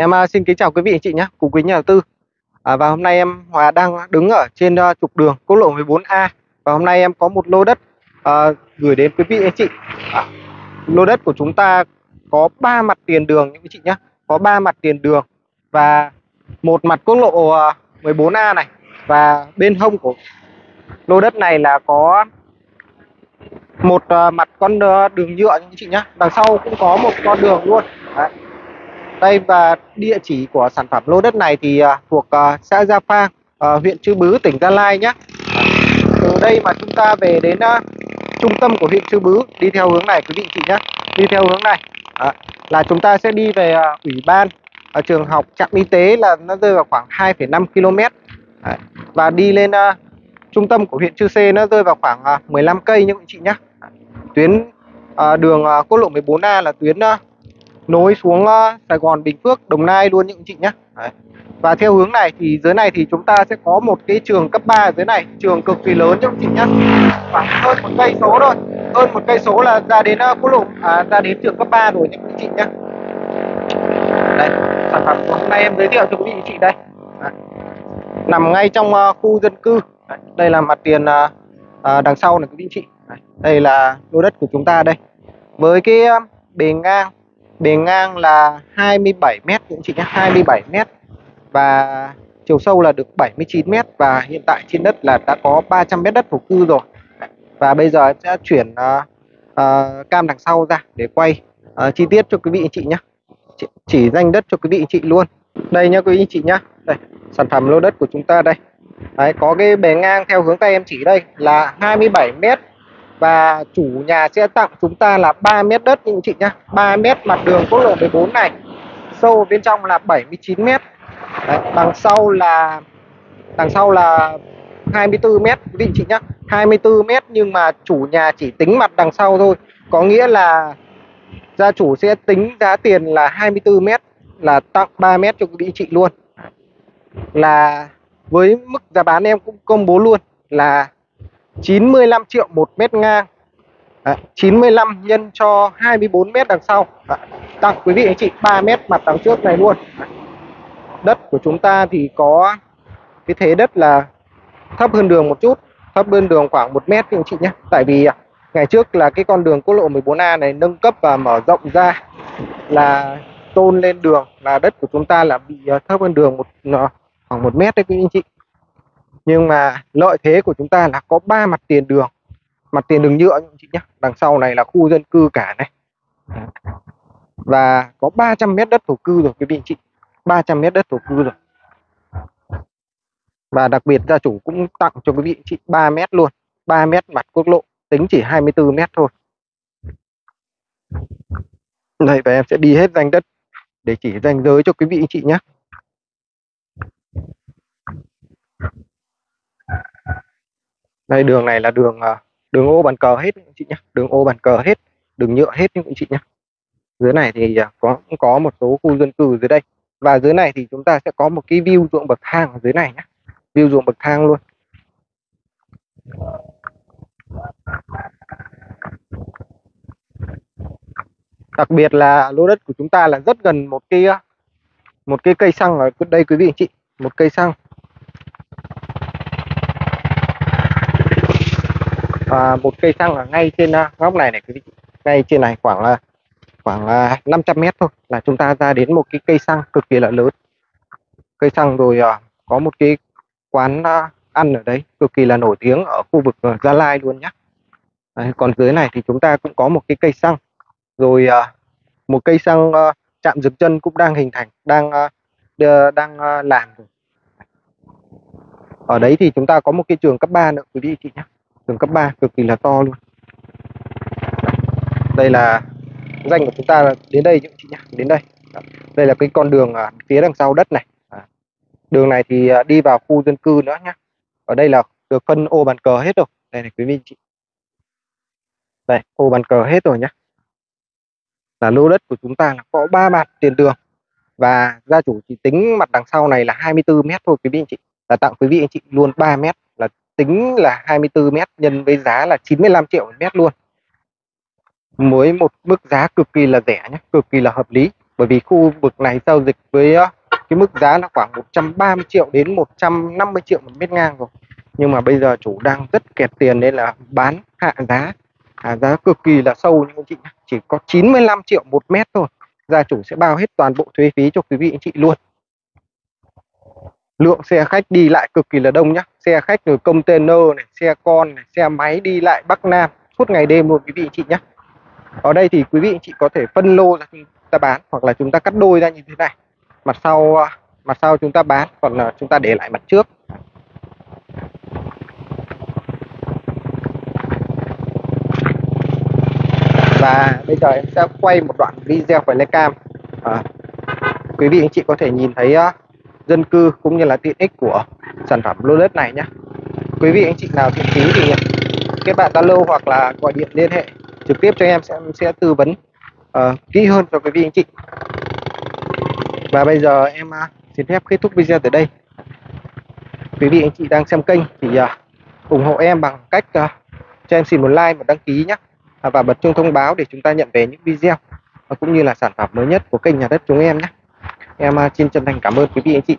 Em à, xin kính chào quý vị anh chị nhé, cùng quý nhà đầu tư. À, và hôm nay em Hòa đang đứng ở trên uh, trục đường quốc lộ 14A và hôm nay em có một lô đất uh, gửi đến quý vị anh chị. À, lô đất của chúng ta có ba mặt tiền đường những anh chị nhé, có ba mặt tiền đường và một mặt quốc lộ uh, 14A này và bên hông của lô đất này là có một uh, mặt con uh, đường nhựa những anh chị nhé, đằng sau cũng có một con đường luôn. Đấy đây và địa chỉ của sản phẩm lô đất này thì à, thuộc à, xã Gia Phang, à, huyện Chư Bứ, tỉnh Gia Lai nhé. Từ đây mà chúng ta về đến trung tâm của huyện Chư Bứ đi theo hướng này quý vị chị nhé. Đi theo hướng này là chúng ta sẽ đi về ủy ban ở trường học trạm y tế là nó rơi vào khoảng 2,5 km và đi lên uh, trung tâm của huyện Chư Sê nó rơi vào khoảng uh, 15 cây như chị nhé. Tuyến uh, đường uh, quốc lộ 14A là tuyến uh, nối xuống ờ, Sài Gòn Bình Phước Đồng Nai luôn những chị nhé Đấy. và theo hướng này thì dưới này thì chúng ta sẽ có một cái trường cấp 3 ở dưới này trường cực kỳ lớn những chị nhé khoảng hơn một cây số thôi hơn một cây số là ra đến ờ, quốc lộ à, ra đến trường cấp 3 rồi những chị nhé đây sản phẩm của hôm nay em giới thiệu cho quý vị chị đây Đấy. nằm ngay trong uh, khu dân cư Đấy. đây là mặt tiền uh, uh, đằng sau này quý vị chị Đấy. đây là lô đất của chúng ta đây với cái uh, bề ngang bề ngang là 27 m cũng chị nhé 27 m và chiều sâu là được 79 m và hiện tại trên đất là đã có 300 m đất thổ cư rồi. Và bây giờ em sẽ chuyển uh, uh, cam đằng sau ra để quay uh, chi tiết cho quý vị anh chị nhé chỉ, chỉ danh đất cho quý vị anh chị luôn. Đây nhá quý vị anh chị nhá. Đây sản phẩm lô đất của chúng ta đây. Đấy, có cái bề ngang theo hướng tay em chỉ đây là 27 m và chủ nhà sẽ tặng chúng ta là 3 mét đất anh chị nhá. 3 mét mặt đường quốc lộ 14 này. Sâu bên trong là 79 mét. Đấy, đằng sau là đằng sau là 24 mét. Quý vị chị nhá 24 mét nhưng mà chủ nhà chỉ tính mặt đằng sau thôi. Có nghĩa là gia chủ sẽ tính giá tiền là 24 mét là tặng 3 mét cho quý vị chị luôn. Là với mức giá bán em cũng công bố luôn là 95 triệu một mét ngang. Đấy, 95 nhân cho 24 mét đằng sau. Đấy, tặng quý vị anh chị 3 mét mặt đằng trước này luôn. Đấy. đất của chúng ta thì có cái thế đất là thấp hơn đường một chút thấp hơn đường khoảng 1 mét anh chị nhé. Tại vì à, ngày trước là cái con đường quốc lộ 14A này nâng cấp và mở rộng ra là tôn lên đường là đất của chúng ta là bị à, thấp hơn đường một ờ, khoảng một mét đấy quý anh chị nhưng mà lợi thế của chúng ta là có ba mặt tiền đường. Mặt tiền đường nhựa chị nhé. Đằng sau này là khu dân cư cả này. Và có 300 mét đất thổ cư rồi, quý vị chị. 300 mét đất thổ cư rồi. Và đặc biệt gia chủ cũng tặng cho quý vị chị 3 mét luôn. 3 mét mặt quốc lộ, tính chỉ 24 mét thôi. Đây, và em sẽ đi hết danh đất để chỉ danh giới cho quý vị chị nhé. Đây, đường này là đường ờ, đường ô bàn cờ hết anh chị nhé đường ô bàn cờ hết, đường nhựa hết những anh chị nhé dưới này thì ờ, có, cũng có một số khu dân cư dưới đây. Và dưới này thì chúng ta sẽ có một cái view ruộng bậc thang ở dưới này nhé view ruộng bậc thang luôn. Đặc biệt là lô đất của chúng ta là rất gần một cái ờ, một cái cây xăng ở đây, quý vị anh chị. Một cây xăng. Và một cây xăng ở ngay trên à, góc này này quý vị. Ngay trên này khoảng khoảng 500 mét thôi là chúng ta ra đến một cái cây xăng cực kỳ là lớn. Cây xăng rồi à, có một cái quán à, ăn ở đấy cực kỳ là nổi tiếng ở khu vực Gia Lai luôn nhé đấy, còn dưới này thì chúng ta cũng có một cái cây xăng. Rồi một cây xăng chạm dừng chân cũng đang hình thành đang đang làm. Rồi ở đấy thì chúng ta có một cái trường cấp 3 nữa quý vị chị nhé trường cấp 3 cực kỳ là to luôn. Đây là danh của chúng ta đến đây chị nhé đến đây. Đây là cái con đường à, phía đằng sau đất này. À, đường này thì à, đi vào khu dân cư nữa nhá. ở đây là được phân ô bàn cờ hết rồi. Đây này quý vị chị. Đây ô bàn cờ hết rồi nhá. là lô đất của chúng ta là có ba mặt tiền đường. Và gia chủ chỉ tính mặt đằng sau này là 24 mét thôi quý vị anh chị. Là tặng quý vị anh chị luôn 3 mét tính là 24 mét nhân với giá là 95 triệu mét luôn. Với một mức giá cực kỳ là rẻ nhé, cực kỳ là hợp lý. Bởi vì khu vực này giao dịch với ờ, cái mức giá là khoảng 130 triệu đến 150 triệu một mét ngang rồi. Nhưng mà bây giờ chủ đang rất kẹt tiền nên là bán hạ giá. Hạ giá cực kỳ là sâu nhưng anh chị chỉ có 95 triệu một mét thôi. Gia chủ sẽ bao hết toàn bộ thuế phí cho quý vị anh chị luôn lượng xe khách đi lại cực kỳ là đông nhá. Xe khách rồi container này xe con này xe máy đi lại bắc nam. Suốt ngày đêm luôn quý vị anh chị nhé ở đây thì quý vị anh chị có thể phân lô ra chúng ta bán hoặc là chúng ta cắt đôi ra như thế này. Mặt sau à, mặt sau chúng ta bán còn là chúng ta để lại mặt trước. Và bây giờ em sẽ quay một đoạn video về flycam à, quý vị anh chị có thể nhìn thấy uh, dân cư cũng như là tiện ích của sản phẩm lô đất này nhé quý vị anh chị nào thiện chí thì kết bạn zalo hoặc là gọi điện liên hệ trực tiếp cho em sẽ em sẽ tư vấn uh, kỹ hơn cho quý vị anh chị. Và bây giờ em uh, xin phép kết thúc video tới đây. Quý vị anh chị đang xem kênh thì uh, ủng hộ em bằng cách uh, cho em xin một like và đăng ký nhé và bật chuông thông báo để chúng ta nhận về những video cũng như là sản phẩm mới nhất của kênh nhà đất chúng em nhé em à, xin chân thành cảm ơn quý vị anh chị.